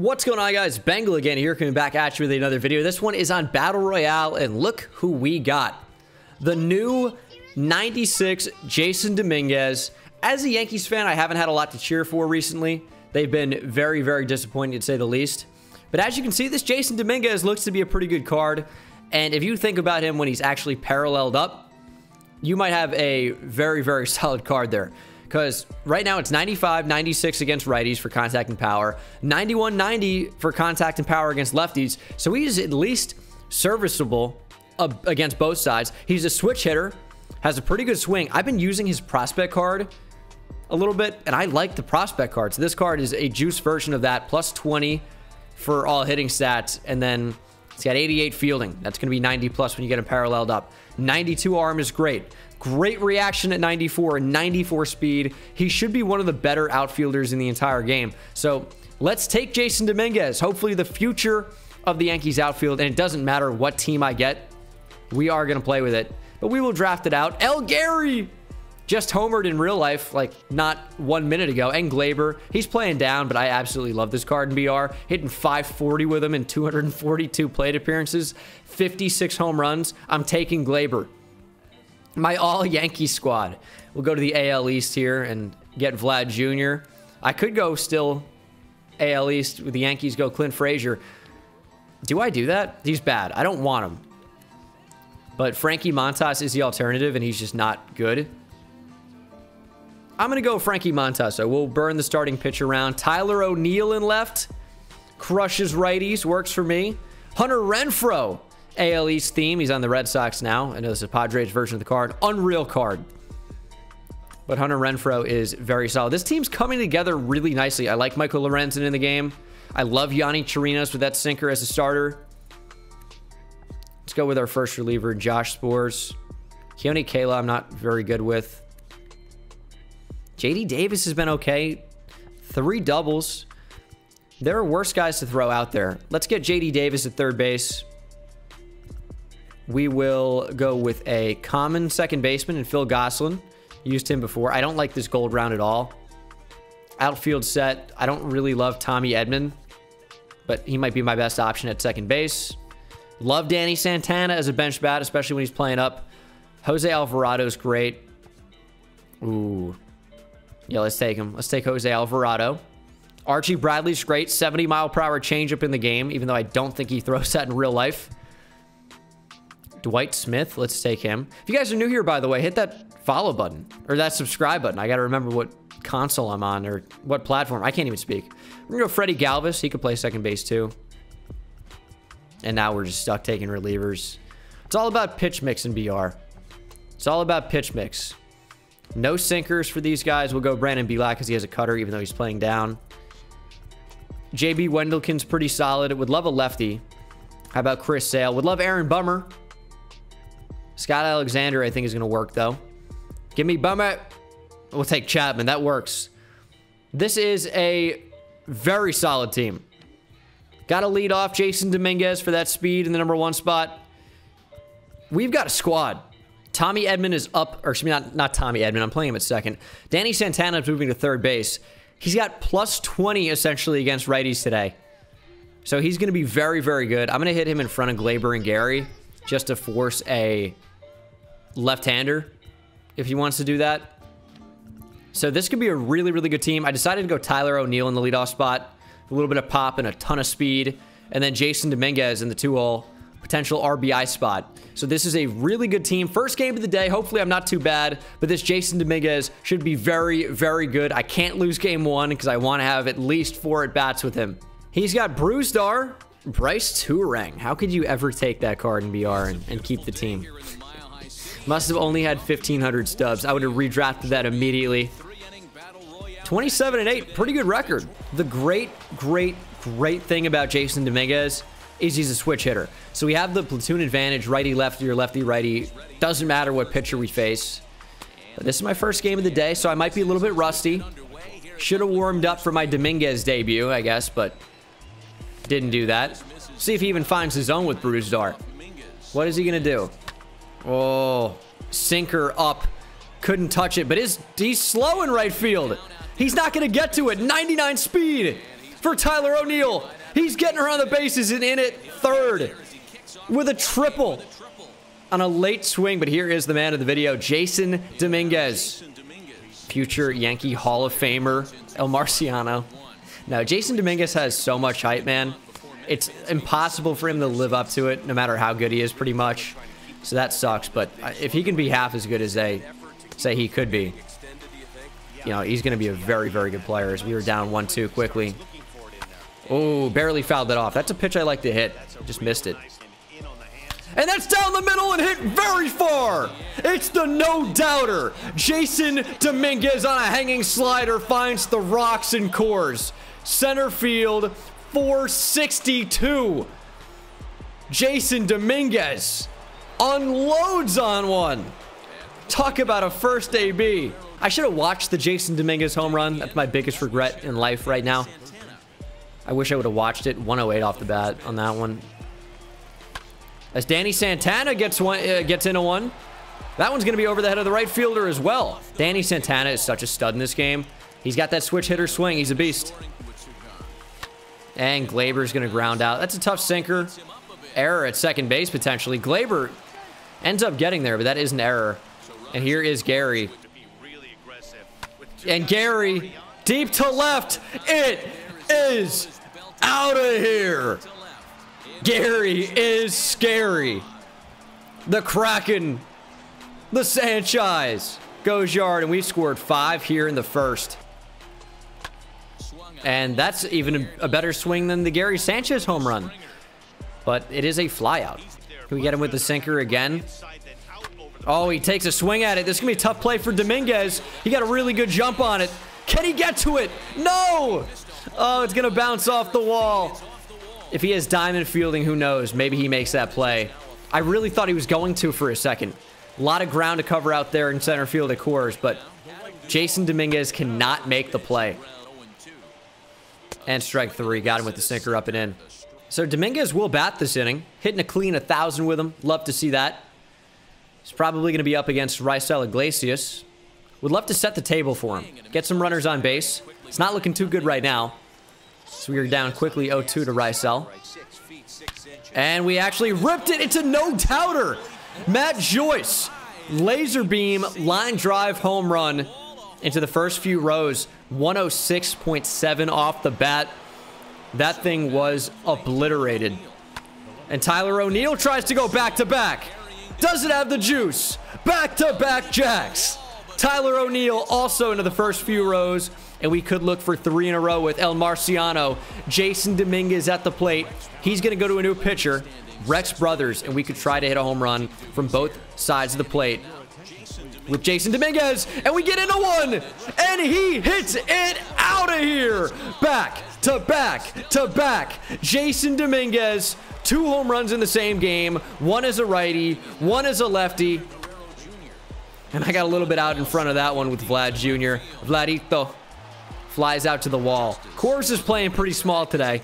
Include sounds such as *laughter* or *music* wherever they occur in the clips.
What's going on guys? Bengal again here coming back at you with another video. This one is on Battle Royale and look who we got. The new 96 Jasson Dominguez. As a Yankees fan, I haven't had a lot to cheer for recently. They've been very, very disappointing to say the least. But as you can see, this Jasson Dominguez looks to be a pretty good card. And if you think about him when he's actually paralleled up, you might have a very, very *laughs* solid card there because right now it's 95 96 against righties for contact and power 91 90 for contact and power against lefties. So he's at least serviceable against both sides. He's a switch hitter has a pretty good swing. I've been using his prospect card a little bit and i like the prospect card. So this card is a juice version of that plus 20 for all hitting stats and then it's got 88 fielding. That's going to be 90 plus when you get him paralleled up. 92 arm is great Great reaction at 94, and 94 speed. He should be one of the better outfielders in the entire game. So let's take Jasson Dominguez. Hopefully the future of the Yankees outfield, and it doesn't matter what team I get, we are going to play with it. But we will draft it out. El Gary just homered in real life like not one minute ago. And Gleyber, he's playing down, but I absolutely love this card in BR. Hitting 540 with him in 242 plate appearances, 56 home runs. I'm taking Gleyber my all Yankee squad. We'll go to the AL East here and get Vlad Jr. I could go still AL East with the Yankees go Clint Frazier. Do I do that? He's bad. I don't want him. But Frankie Montas is the alternative, and he's just not good. I'm going to go Frankie Montas. So we'll burn the starting pitch around. Tyler O'Neill in left. Crushes righties. Works for me. Hunter Renfroe AL East theme. He's on the Red Sox now. I know this is Padres version of the card. Unreal card. But Hunter Renfroe is very solid. This team's coming together really nicely. I like Michael Lorenzen in the game. I love Yonny Chirinos with that sinker as a starter. Let's go with our first reliever, Josh Sborz. Keone Kela, I'm not very good with. JD Davis has been okay. Three doubles. There are worse guys to throw out there. Let's get JD Davis at third base we will go with a common second baseman and Phil Gosselin. Used him before. I don't like this gold round at all. Outfield set. I don't really love Tommy Edman, but he might be my best option at second base. Love Danny Santana as a bench bat, especially when he's playing up. Jose Alvarado is great. Ooh. Yeah, let's take him. Let's take Jose Alvarado. Archie Bradley's great. 70 mile per hour changeup in the game, even though I don't think he *laughs* throws that in real life. Dwight Smith. Let's take him. If you guys are new here, by the way, hit that follow button or that subscribe button. I got to remember what console I'm on or what platform. I can't even speak. We're going to go Freddie Galvis. He could play second base too. And now we're just stuck taking relievers. It's all about pitch mix and BR. It's all about pitch mix. No sinkers for these guys. We'll go Brandon Bielak because he has a cutter even though he's playing down. JB Wendelken's pretty solid. Would love a lefty. How about Chris Sale? Would love Aaron Bummer. Scott Alexander, I think, is going to work, though. Give me Bummer. We'll take Chapman. That works. This is a very solid team. Got to lead off Jasson Dominguez for that speed in the number one spot. We've got a squad. Tommy Edman is up, or excuse me, not, not Tommy Edman. I'm playing him at second. Danny Santana is moving to third base. He's got plus 20 essentially against righties today. So he's going to be very, very good. I'm going to hit him in front of Gleyber and Gary just to force a left-hander if he wants to do that. So this could be a really, really good team. I decided to go Tyler O'Neill in the leadoff spot. A little bit of pop and a ton of speed. And then Jasson Dominguez in the two-hole potential RBI spot. So this is a really good team. First game of the day. Hopefully I'm not too bad. But this Jasson Dominguez should be very, very good. I can't lose game one because I want to have at least four at-bats with him. He's got Brusdar, Brice Turang. How could you ever take that card in BR and, and keep the team? Must have only had 1,500 stubs. I would have redrafted that immediately. 27 and 8, pretty good record. The great, great, great thing about Jasson Dominguez is he's a switch hitter. So we have the platoon advantage, righty, lefty, or lefty, righty. Doesn't matter what pitcher we face. But this is my first game of the day, so I might be a little bit rusty. Should have warmed up for my Dominguez debut, I guess, but didn't do that. See if he even finds his own with Brusdar. What is he going to do? Oh, sinker up. Couldn't touch it, but his, he's slow in right field. He's not going to get to it. 99 speed. for Tyler O'Neill. He's getting around the bases and in it third with a triple on a late swing. But here is the man of the video, Jasson Dominguez, future Yankee Hall of Famer, El Marciano. Now, Jasson Dominguez has so much hype, man. It's impossible for him to live up to it, no matter how good he is, pretty much. So that sucks. But if he can be half as good as they say he could be, you know, he's going to be a very, very good player. As we were down 1-2 quickly. Oh, barely fouled that off. That's a pitch I like to hit. Just missed it. And that's down the middle and hit very far. It's the no-doubter. Jasson Dominguez on a hanging slider finds the rocks and Coors. Center field, 462. Jasson Dominguez unloads on one. Talk about a first AB. I should have watched the Jasson Dominguez home run. That's my biggest regret in life right now. I wish I would have watched it. 108 off the bat on that one. As Danny Santana gets one, uh, gets into one. That one's going to be over the head of the right fielder as well. Danny Santana is such a stud in this game. He's got that switch hitter swing. He's a beast. And Gleyber's going to ground out. That's a tough sinker. Error at second base, potentially. Gleyber ends up getting there, but that is an error. And here is Gary. And Gary, deep to left. It is out of here. Gary is scary. The Kraken, the Sanchez goes yard, and we scored five here in the first. And that's even a better swing than the Gary Sanchez home run. But it is a flyout. Can we get him with the sinker again? Oh, he takes a swing at it. This is going to be a tough play for Dominguez. He got a really good jump on it. Can he get to it? No! Oh, it's going to bounce off the wall. If he has diamond fielding, who knows? Maybe he makes that play. I really thought he was going to for a second. A lot of ground to cover out there in center field at Coors, but Jasson Dominguez cannot make the play. And strike three. Got him with the sinker up and in. So Dominguez will bat this inning. Hitting a clean 1,000 with him. Love to see that. He's probably going to be up against Raisel Iglesias. Would love to set the table for him. Get some runners on base. It's not looking too good right now. So we are down quickly 0-2 to Raisel. And we actually ripped it. It's a no-doubter. Matt Joyce, laser beam, line drive home run into the first few rows. 106.7 off the bat. That thing was obliterated. And Tyler O'Neill tries to go back-to-back. Doesn't have the juice. Back-to-back jacks. Tyler O'Neill also into the first few rows and we could look for three in a row with El Marciano. Jasson Dominguez at the plate. He's going to go to a new pitcher, Rex Brothers, and we could try to hit a home run from both sides of the plate with Jasson Dominguez, and we get into one, and he hits it out of here. Back to back to back. Jasson Dominguez, two home runs in the same game, one as a righty, one as a lefty. And I got a little bit out in front of that one with Vlad Jr. Vladito flies out to the wall. Coors is playing pretty small today.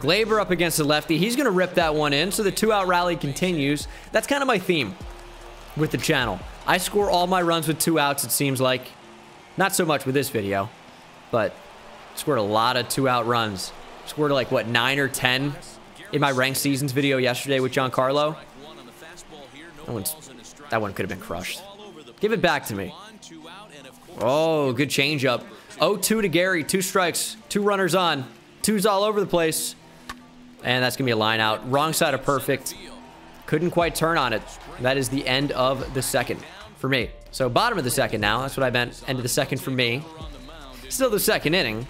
Gleyber up against the lefty. He's going to rip that one in, so the two-out rally continues. That's kind of my theme with the channel. I score all my runs with two outs, it seems like. Not so much with this video, but scored a lot of two-out runs. Scored like, what, 9 or 10 in my ranked seasons video yesterday with Giancarlo. That, that one could have been crushed. Give it back to me. Oh, good changeup. 0-2 to Gary. Two strikes. Two runners on. Two's all over the place. And that's going to be a line out. Wrong side of perfect. Couldn't quite turn on it. That is the end of the second for me. So bottom of the second now. That's what I meant. End of the second for me. Still the second inning.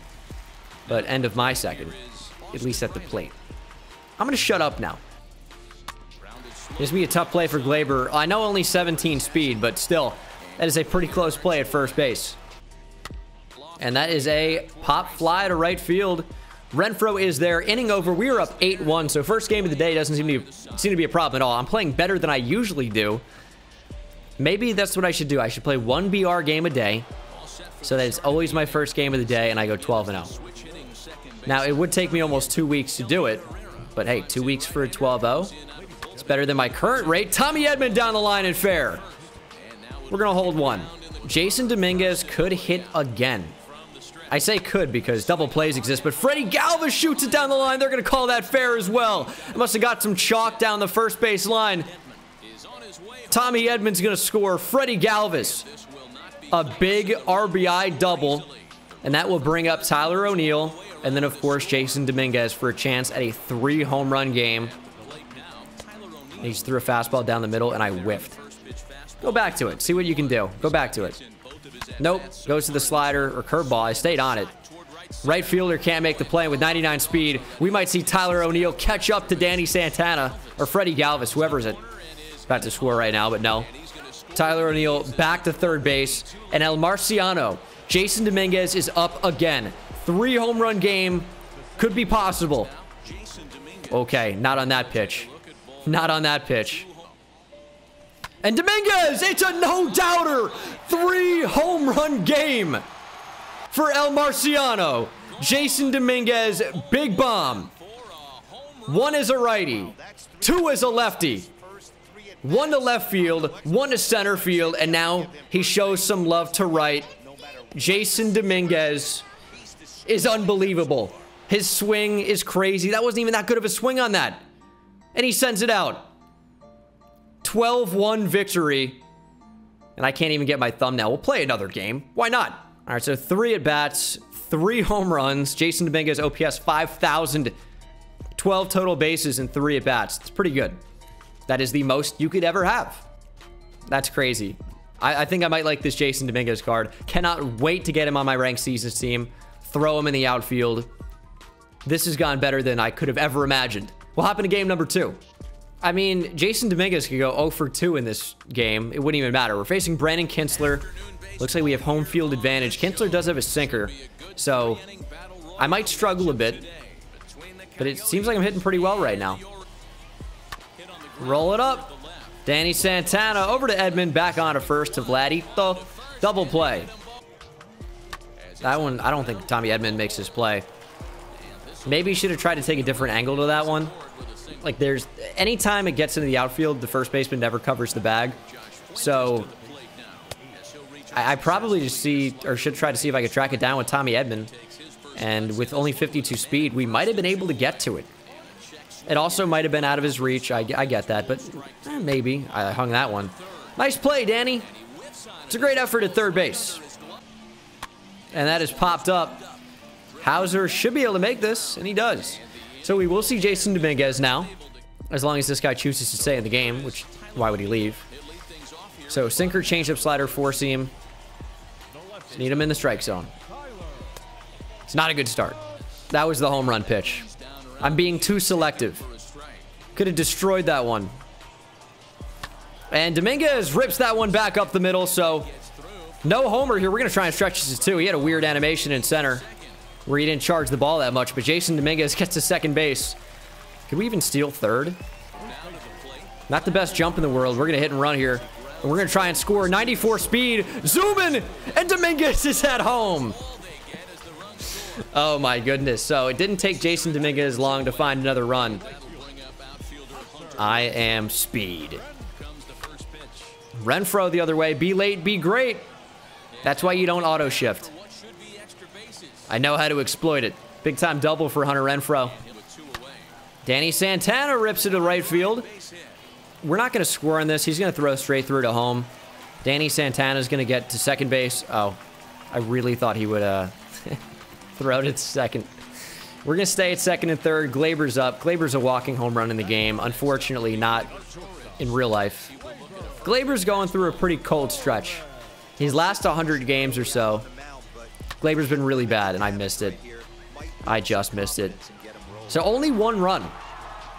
But end of my second. At least at the plate. I'm going to shut up now. This will be a tough play for Gleyber. I know only 17 speed, but still. That is a pretty close play at first base. And that is a pop fly to right field. Renfroe is there. Inning over. We are up 8-1. So first game of the day doesn't seem to, be, seem to be a problem at all. I'm playing better than I usually do. Maybe that's what I should do. I should play one BR game a day. So that it's always my first game of the day and I go 12-0. Now, it would take me almost two weeks to do it. But hey, two weeks for a 12-0. It's better than my current rate. Tommy Edman down the line and fair. We're going to hold one. Jason Dominguez could hit again. I say could because double plays exist, but Freddie Galvis shoots it down the line. They're going to call that fair as well. I Must have got some chalk down the first base line. Tommy Edman's going to score. Freddie Galvis, a big RBI double. And that will bring up Tyler O'Neill. And then, of course, Jasson Dominguez for a chance at a three home run game. He just threw a fastball down the middle, and I whiffed. Go back to it. See what you can do. Go back to it. Nope. Goes to the slider or curveball. I stayed on it. Right fielder can't make the play with 99 speed. We might see Tyler O'Neill catch up to Danny Santana or Freddie Galvis, whoever's it. About to score right now, but no. Tyler O'Neill back to third base. And El Marciano, Jasson Dominguez is up again. Three home run game could be possible. Okay, not on that pitch. Not on that pitch. And Dominguez, it's a no-doubter. Three home run game for El Marciano. Jasson Dominguez, big bomb. One is a righty. Two is a lefty. One to left field, one to center field, and now he shows some love to right. Jasson Dominguez is unbelievable. His swing is crazy. That wasn't even that good of a swing on that. And he sends it out. 12-1 victory. And I can't even get my thumbnail. We'll play another game. Why not? All right, so three at-bats, three home runs. Jasson Dominguez OPS 5,000, 12 total bases and three at-bats. It's pretty good. That is the most you could ever have. That's crazy. I, I think I might like this Jasson Dominguez card. Cannot wait to get him on my ranked seasons team. Throw him in the outfield. This has gone better than I could have ever imagined. We'll hop into game number two. I mean, Jasson Dominguez could go 0 for 2 in this game. It wouldn't even matter. We're facing Brandon Kintzler. Looks like we have home field advantage. Kintzler does have a sinker, so I might struggle a bit, but it seems like I'm hitting pretty well right now. Roll it up. Danny Santana over to Edman, back on to first to Vladito. Double play. That one, I don't think Tommy Edman makes his play. Maybe he should have tried to take a different angle to that one. Like there's anytime it gets into the outfield, the first baseman never covers the bag. So I, I probably just see or should try to see if I could track it down with Tommy Edman. And with only 52 speed, we might have been able to get to it. It also might have been out of his reach. I, I get that, but eh, maybe. I hung that one. Nice play, Danny. It's a great effort at third base. And that has popped up. Hauser should be able to make this, and he does. So we will see Jasson Dominguez now, as long as this guy chooses to stay in the game, which, why would he leave? So sinker, changeup, slider, four seam. Need him in the strike zone. It's not a good start. That was the home run pitch. I'm being too selective. Could have destroyed that one. And Dominguez rips that one back up the middle, so no homer here. We're going to try and stretch this too. He had a weird animation in center where he didn't charge the ball that much, but Jasson Dominguez *laughs* gets to second base. Could we even steal third? Not the best jump in the world. We're going to hit and run here. And we're going to try and score 94 speed. Zoom in, and Dominguez *laughs* is at home. Oh my goodness. So it didn't take Jasson Dominguez long to find another run. I am speed. Renfroe the other way. Be late, be great. That's why you don't auto shift. I know how to exploit it. Big time double for Hunter Renfroe. Danny Santana rips it to right field. We're not going to score on this. He's going to throw straight through to home. Danny Santana is going to get to second base. Oh, I really thought he would uh, *laughs* throw it to second. We're going to stay at second and third. Gleyber's up. Gleyber's a walking home run in the game. Unfortunately, not in real life. Gleyber's going through a pretty cold stretch. His last 100 games or so, Gleyber's been really bad, and I missed it. I just missed it. So only one run.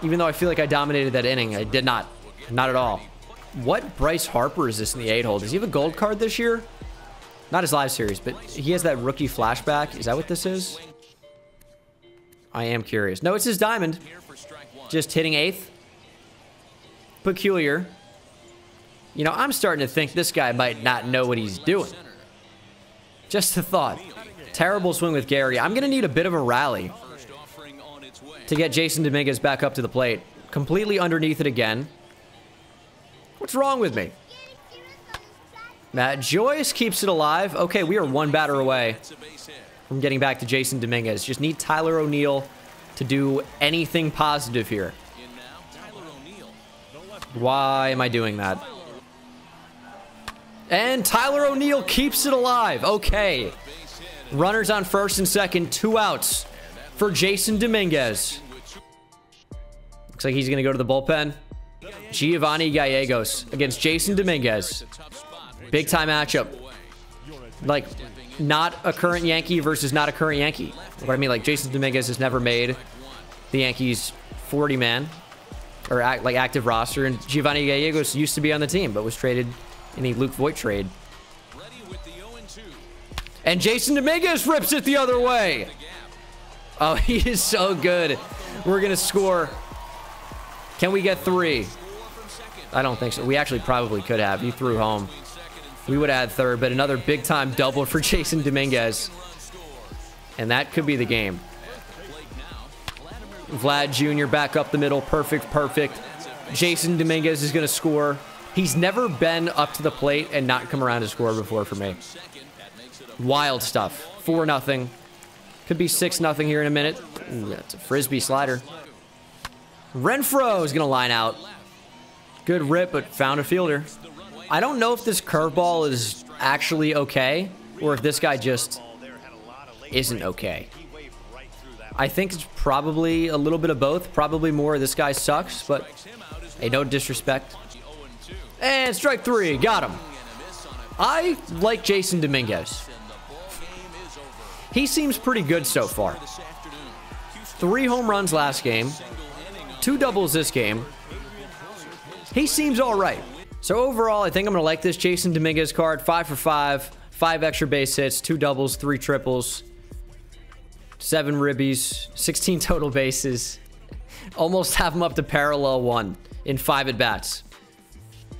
Even though I feel like I dominated that inning, I did not. Not at all. What Bryce Harper is this in the eight hole? Does he have a gold card this year? Not his live series, but he has that rookie flashback. Is that what this is? I am curious. No, it's his diamond. Just hitting eighth. Peculiar. You know, I'm starting to think this guy might not know what he's doing. Just a thought. Terrible swing with Gary. I'm going to need a bit of a rally to get Jasson Dominguez back up to the plate. Completely underneath it again. What's wrong with me? Matt Joyce keeps it alive. Okay, we are one batter away from getting back to Jasson Dominguez. Just need Tyler O'Neill to do anything positive here. Why am I doing that? And Tyler O'Neill keeps it alive. Okay. Runners on first and second, two outs for Jasson Dominguez. Looks like he's going to go to the bullpen. Giovanni Gallegos against Jasson Dominguez. Big time matchup. Like, not a current Yankee versus not a current Yankee. What I mean, like, Jasson Dominguez has never made the Yankees 40 man or act, like active roster, and Giovanni Gallegos used to be on the team, but was traded in a Luke Voit trade. And Jasson Dominguez rips it the other way. Oh, *laughs* he is so good. We're going to score. Can we get three? I don't think so. We actually probably could have. You threw home. We would add third, but another big time double for *laughs* Jasson Dominguez. And that could be the game. Vlad Jr. back up the middle. Perfect, perfect. Jasson Dominguez is going to score. He's never been up to the plate and not come around to score before for me. Wild stuff. 4 nothing. Could be 6 nothing here in a minute. Ooh, that's a frisbee slider. Renfroe is going to line out. Good rip, but found a fielder. I don't know if this curveball is actually okay or if this guy just isn't okay. I think it's probably a little bit of both. Probably more this guy sucks, but hey, no disrespect. And strike three. Got him. I like Jasson Dominguez. He seems pretty good so far. Three home runs last game. Two doubles this game. He seems all right. So overall, I think I'm going to like this Jasson Dominguez card. Five for five. Five extra base hits. Two doubles. Three triples. Seven ribbies. 16 *laughs* total bases. Almost have him up to parallel one in five at-bats.